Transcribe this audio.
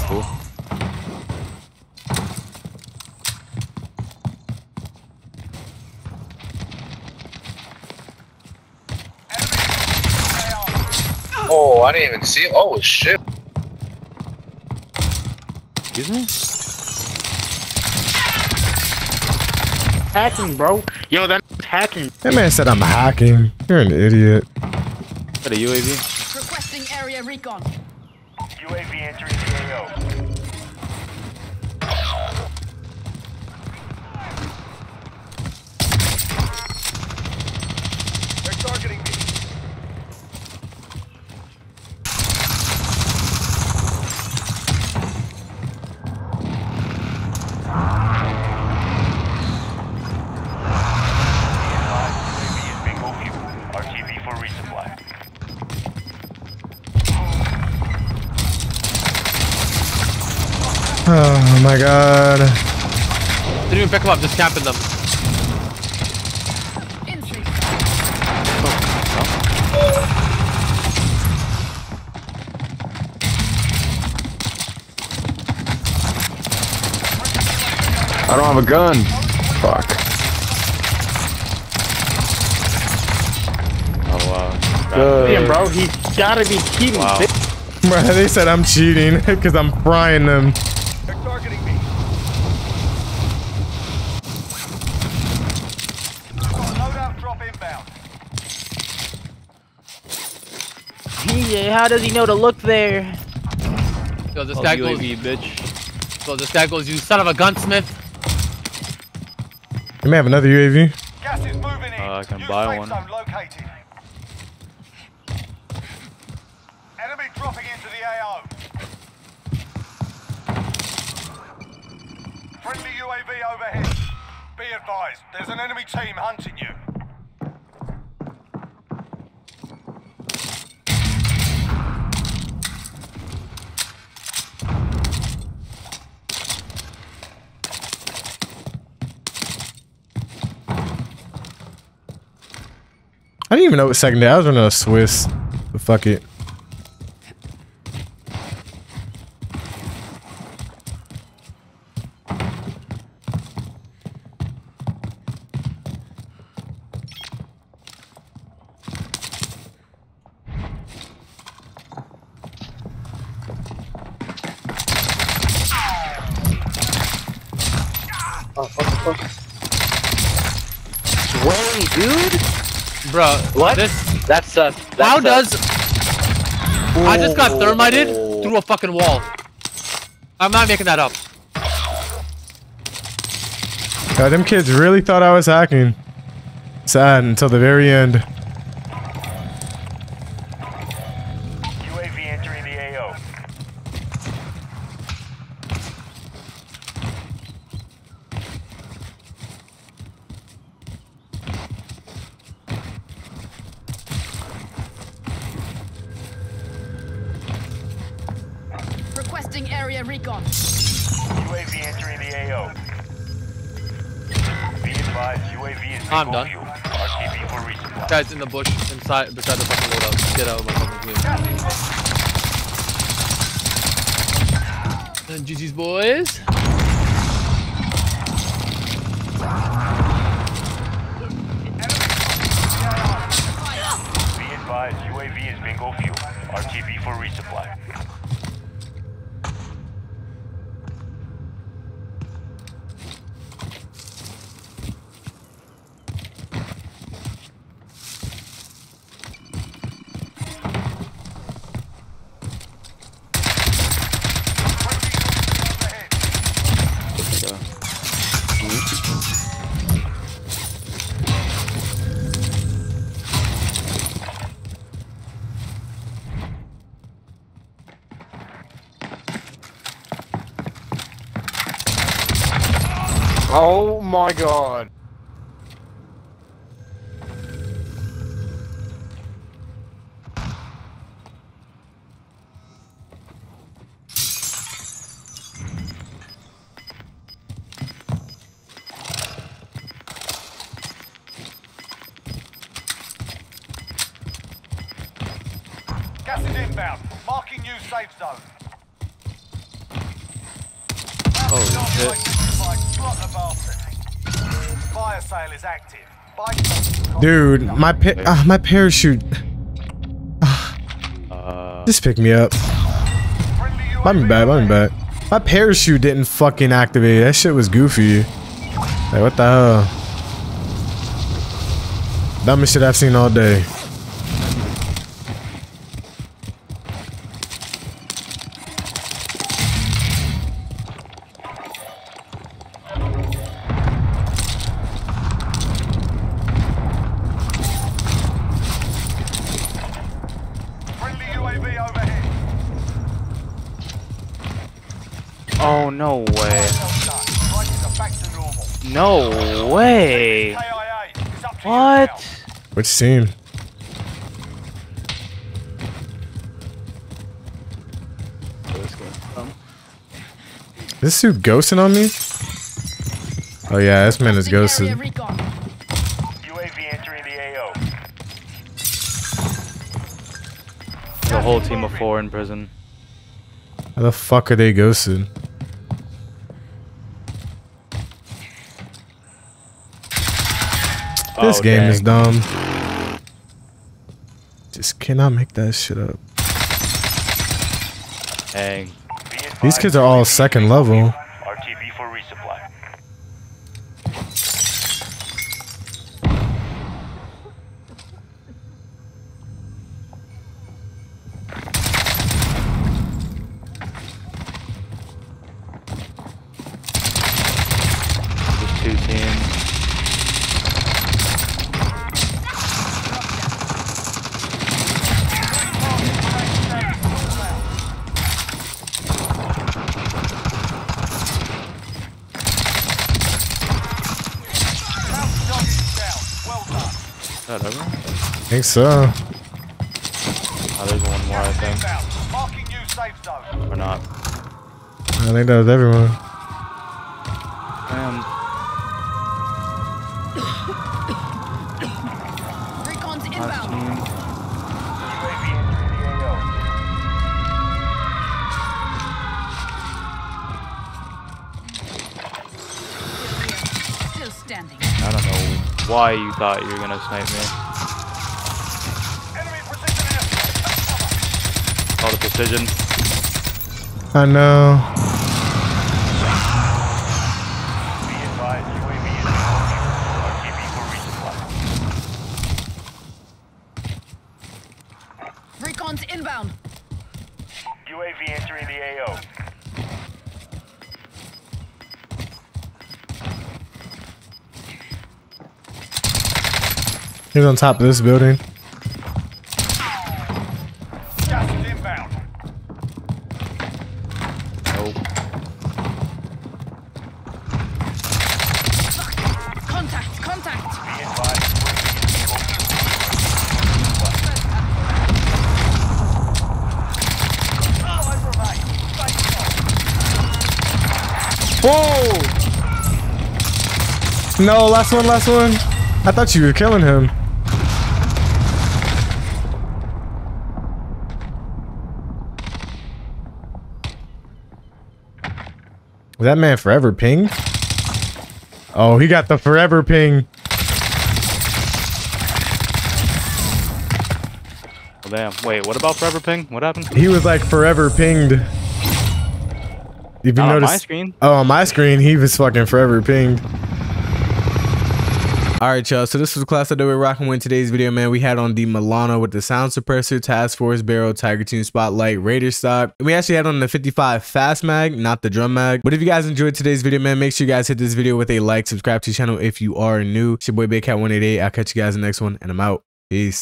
cool. Oh, I didn't even see it. Oh shit. Excuse me? Hacking, bro. Yo, that's hacking. That man said I'm hacking. You're an idiot. Got a UAV. Requesting area recon. UAV entering the. They're targeting me. UAV is bingo fuel. RTB for resupply. Oh my god. Didn't even pick him up, just camping them. I don't have a gun. Fuck. Oh wow. Damn, bro. He's gotta be cheating. Wow. Bruh, they said I'm cheating because I'm frying them. They're targeting me. Got a loadout drop inbound. DJ, how does he know to look there? Yo, this Oh, guy goes. UAV, bitch. So this guy goes, you son of a gunsmith. You may have another UAV. Gas is moving in. Uh, I can New buy safe one. Zone located. Enemy dropping into the AO. Friendly UAV overhead. Be advised, there's an enemy team hunting you. I didn't even know it was second day. I was running a Swiss. But fuck it. Wait, dude. Bro, What? This, That's uh. That's, how uh, does. I just got thermited through a fucking wall. I'm not making that up. God, them kids really thought I was hacking. Sad until the very end. UAV entering the AO. Requesting area recon. UAV entering the AO. Be advised, UAV is I'm done. fuel. RTB for resupply. Guy's in the bush inside beside the fucking loadout. Get out of my fucking view. And GG's boys. Be advised, UAV is bingo fuel. RTV for resupply. Oh my god. Gas is inbound. Marking new safe zone. Buy something. Dude, my pa- ah, my parachute. Uh, Just pick me up. Friendly UAV Buy me back, buy me back. My parachute didn't fucking activate. That shit was goofy. Like, what the hell? Dumbest shit I've seen all day. No way. Well done. Prices are back to normal. No way. KIA is up to you What? Which team? This dude ghosting on me? Oh yeah, this man is ghosted. UAV entering the AO. The whole team of four in prison. How the fuck are they ghosted? This Oh, game is dumb. Just cannot make that shit up. Dang. These kids are all second level. RTB for resupply. Just two teams. Well done. Is that over? I think so. Oh, there's one more, I think. Inbound. Marking new. Or not. I think that was everyone. Damn. Recon's inbound. Why you thought you were gonna snipe me. Enemy precision airstrike. Take cover. All the precision. I know. Be advised, UAV is recon. RTB for resupply. Recon's inbound. UAV entering the AO. He's on top of this building. Gas is inbound. Nope. Contact, contact. Be advised, UAV is Whoa! No, last one, last one. I thought you were killing him. Was that man forever ping? Oh, he got the forever ping. Well, damn. Wait, what about Forever Ping? What happened? He was like forever pinged. If you Not on my screen. Oh, on my screen, he was fucking forever pinged. All right, y'all. So this was the class that we're rocking with today's video, man. We had on the Milano with the sound suppressor, task force barrel, tiger team spotlight, raider stock. And we actually had on the 55 fast mag, not the drum mag. But if you guys enjoyed today's video, man, make sure you guys hit this video with a like, subscribe to the channel if you are new. It's your boy Big Cat 188. I'll catch you guys in the next one, and I'm out. Peace.